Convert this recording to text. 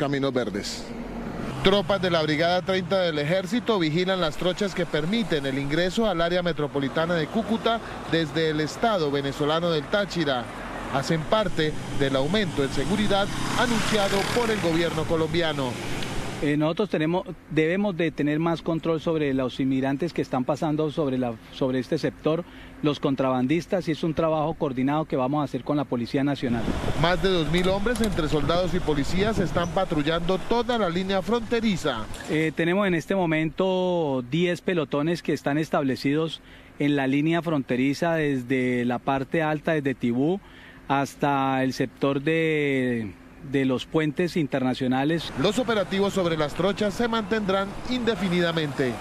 caminos verdes. Tropas de la Brigada 30 del Ejército vigilan las trochas que permiten el ingreso al área metropolitana de Cúcuta desde el estado venezolano del Táchira. Hacen parte del aumento en seguridad anunciado por el gobierno colombiano. Eh, nosotros tenemos, debemos de tener más control sobre los inmigrantes que están pasando sobre, la, sobre este sector, los contrabandistas, y es un trabajo coordinado que vamos a hacer con la Policía Nacional. Más de 2.000 hombres entre soldados y policías están patrullando toda la línea fronteriza. Eh, tenemos en este momento 10 pelotones que están establecidos en la línea fronteriza desde la parte alta, desde Tibú, hasta el sector de de los puentes internacionales. Los operativos sobre las trochas se mantendrán indefinidamente.